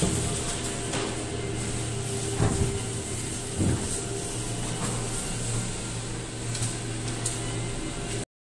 Bye.